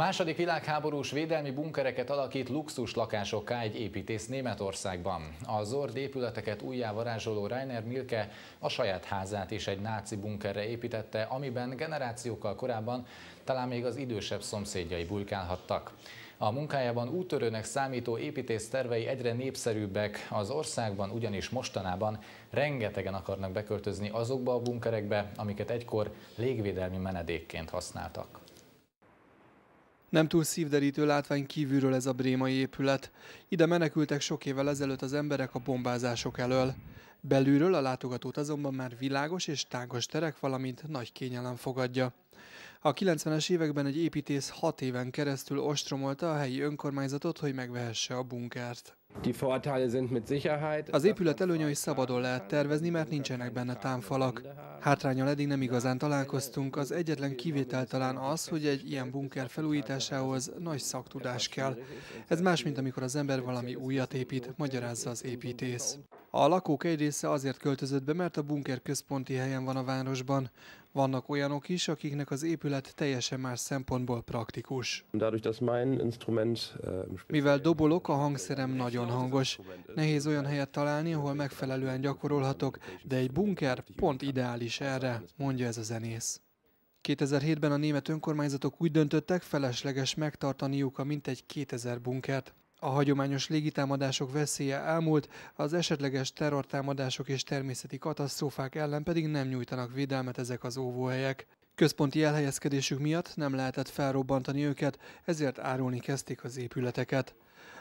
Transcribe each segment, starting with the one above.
Második világháborús védelmi bunkereket alakít luxus lakásokká egy építész Németországban. A Zord épületeket újjá varázsoló Rainer Milke a saját házát is egy náci bunkerre építette, amiben generációkkal korábban talán még az idősebb szomszédjai bujkálhattak. A munkájában úttörőnek számító építész tervei egyre népszerűbbek az országban, ugyanis mostanában rengetegen akarnak beköltözni azokba a bunkerekbe, amiket egykor légvédelmi menedékként használtak. Nem túl szívderítő látvány kívülről ez a brémai épület. Ide menekültek sok évvel ezelőtt az emberek a bombázások elől. Belülről a látogatót azonban már világos és tágos terek, valamint nagy kényelem fogadja. A 90-es években egy építész hat éven keresztül ostromolta a helyi önkormányzatot, hogy megvehesse a bunkert. Az épület előnyei szabadon lehet tervezni, mert nincsenek benne támfalak. Hátrányal eddig nem igazán találkoztunk, az egyetlen kivétel talán az, hogy egy ilyen bunker felújításához nagy szaktudás kell. Ez más, mint amikor az ember valami újat épít, magyarázza az építész. A lakók egy része azért költözött be, mert a bunker központi helyen van a városban. Vannak olyanok is, akiknek az épület teljesen más szempontból praktikus. Mivel dobolok, a hangszerem nagyon hangos. Nehéz olyan helyet találni, ahol megfelelően gyakorolhatok, de egy bunker pont ideális erre, mondja ez a zenész. 2007-ben a német önkormányzatok úgy döntöttek, felesleges megtartaniuk a mintegy 2000 bunkert. A hagyományos légitámadások veszélye elmúlt, az esetleges terrortámadások és természeti katasztrófák ellen pedig nem nyújtanak védelmet ezek az óvóhelyek. Központi elhelyezkedésük miatt nem lehetett felrobbantani őket, ezért árulni kezdték az épületeket.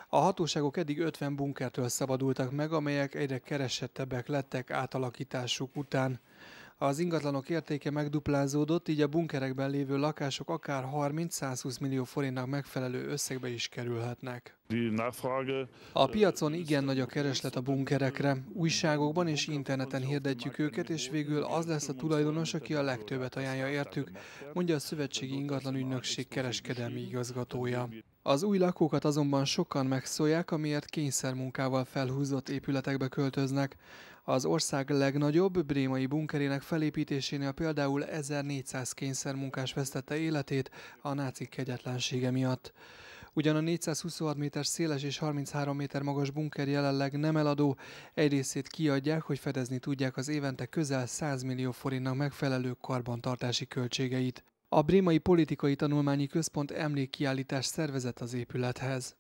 A hatóságok eddig 50 bunkertől szabadultak meg, amelyek egyre keresettebbek lettek átalakításuk után. Az ingatlanok értéke megduplázódott, így a bunkerekben lévő lakások akár 30-120 millió forintnak megfelelő összegbe is kerülhetnek. A piacon igen nagy a kereslet a bunkerekre. Újságokban és interneten hirdetjük őket, és végül az lesz a tulajdonos, aki a legtöbbet ajánlja értük, mondja a Szövetségi Ingatlan Ügynökség kereskedelmi igazgatója. Az új lakókat azonban sokan megszólják, amiért kényszermunkával felhúzott épületekbe költöznek. Az ország legnagyobb brémai bunkerének felépítésénél például 1400 kényszermunkás vesztette életét a nácik kegyetlensége miatt. Ugyan a 426 méter széles és 33 méter magas bunker jelenleg nem eladó, egy részét kiadják, hogy fedezni tudják az évente közel 100 millió forintnak megfelelő karbantartási költségeit. A Brémai Politikai Tanulmányi Központ emlékkiállítás szervezett az épülethez.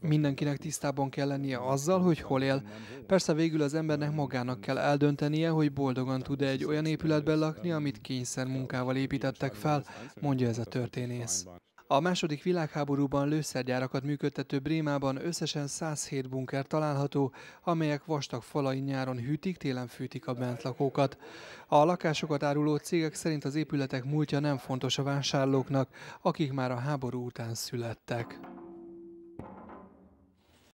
Mindenkinek tisztában kell lennie azzal, hogy hol él. Persze végül az embernek magának kell eldöntenie, hogy boldogan tud-e egy olyan épületben lakni, amit kényszer munkával építettek fel, mondja ez a történész. A második világháborúban lőszergyárakat működtető Brémában összesen 107 bunker található, amelyek vastag falai nyáron hűtik, télen fűtik a bentlakókat. A lakásokat áruló cégek szerint az épületek múltja nem fontos a vásárlóknak, akik már a háború után születtek.